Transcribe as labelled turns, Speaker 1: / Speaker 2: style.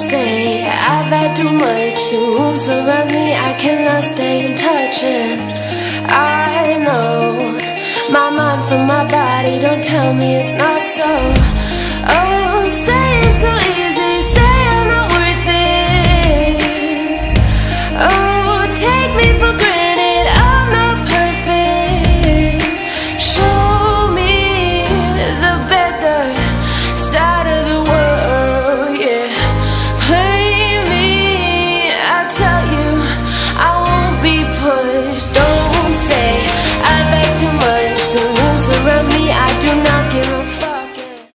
Speaker 1: Say I've had too much. The room surrounds me, I cannot stay in touch. it I know my mind from my body don't tell me it's not so. Oh, say it's so easy.